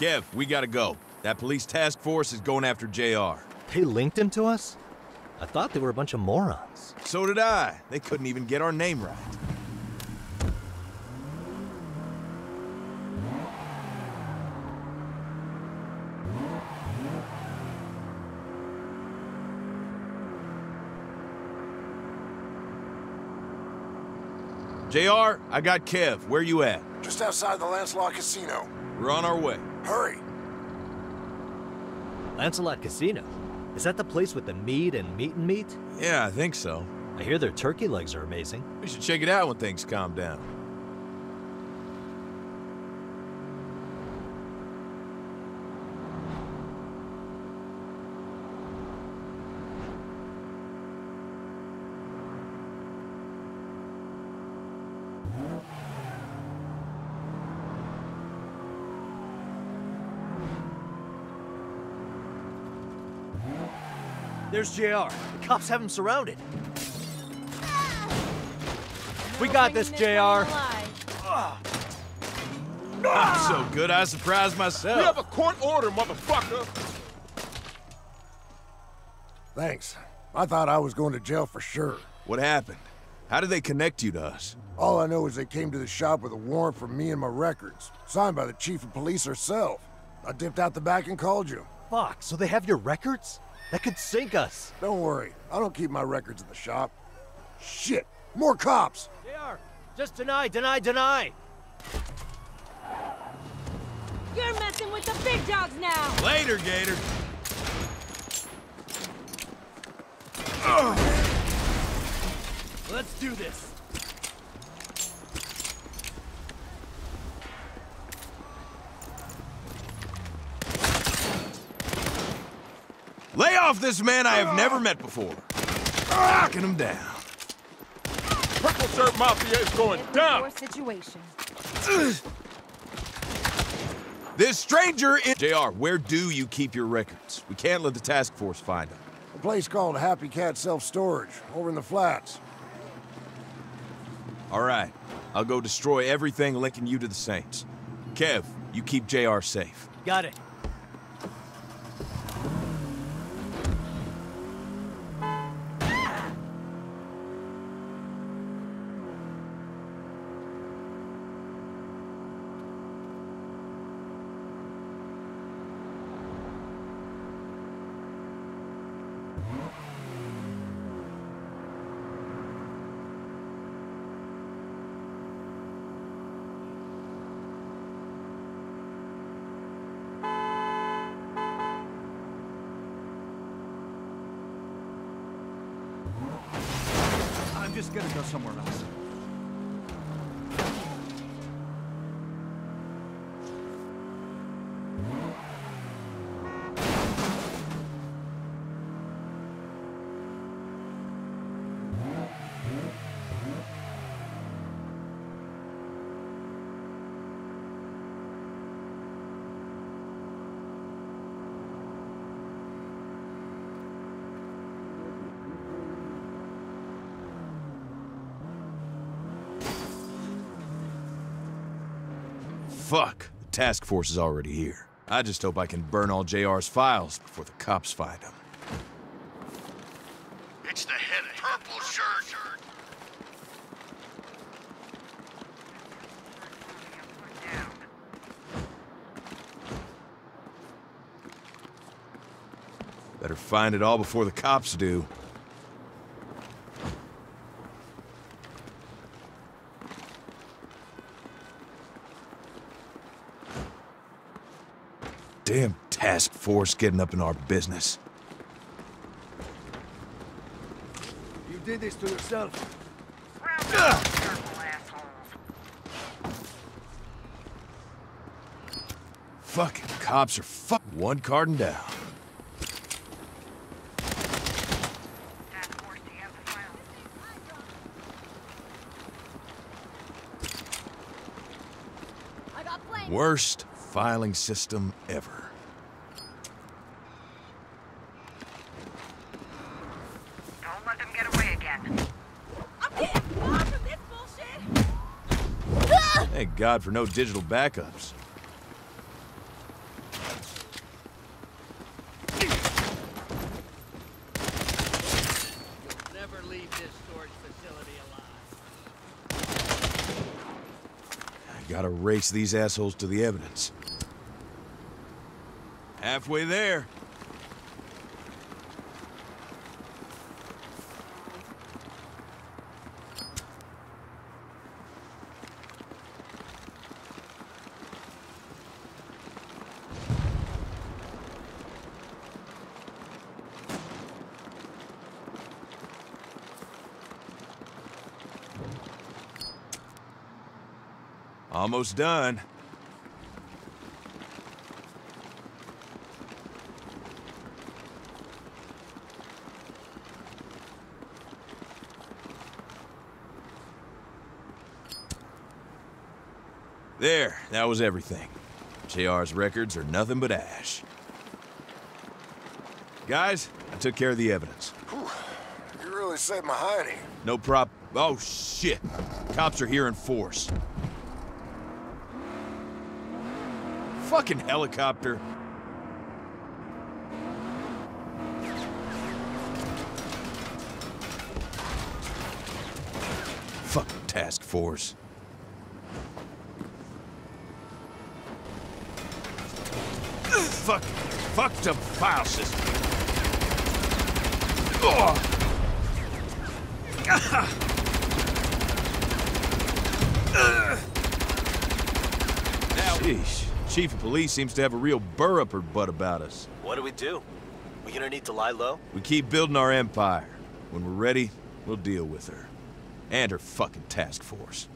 Kev, we gotta go. That police task force is going after JR. They linked him to us? I thought they were a bunch of morons. So did I. They couldn't even get our name right. JR, I got Kev. Where you at? Just outside the Lancelot Casino. We're on our way. Hurry. Lancelot Casino? Is that the place with the meat and meat and meat? Yeah, I think so. I hear their turkey legs are amazing. We should check it out when things calm down. There's JR. The cops have him surrounded. We got this, JR. Not so good, I surprised myself. We have a court order, motherfucker! Thanks. I thought I was going to jail for sure. What happened? How did they connect you to us? All I know is they came to the shop with a warrant for me and my records, signed by the chief of police herself. I dipped out the back and called you. Fuck, so they have your records? That could sink us. Don't worry, I don't keep my records in the shop. Shit, more cops! They are. just deny, deny, deny. You're messing with the big dogs now! Later, Gator. Let's do this. Lay off this man I have never met before. Knocking him down. Purple Shirt Mafia is going down! Your situation. This stranger is... JR, where do you keep your records? We can't let the task force find them. A place called Happy Cat Self-Storage, over in the flats. All right. I'll go destroy everything linking you to the Saints. Kev, you keep JR safe. Got it. I'm just gonna go somewhere else. Fuck. The task force is already here. I just hope I can burn all JR's files before the cops find him. It's the head of purple shirt. Better find it all before the cops do. Damn task force getting up in our business. You did this to yourself. Fucking cops are fuck one carding down. I got plans. Worst filing system ever. Don't let them get away again. I'm getting this bullshit! Ah! Thank God for no digital backups. Gotta race these assholes to the evidence. Halfway there. Almost done. There, that was everything. JR's records are nothing but ash. Guys, I took care of the evidence. You really saved my hiney. No prop. Oh, shit. Cops are here in force. Fucking helicopter. Fucking task force. Fuck. Fuck the file system. Oh. Ugh. Sheesh. Chief of police seems to have a real burr up her butt about us. What do we do? We gonna need to lie low? We keep building our empire. When we're ready, we'll deal with her. And her fucking task force.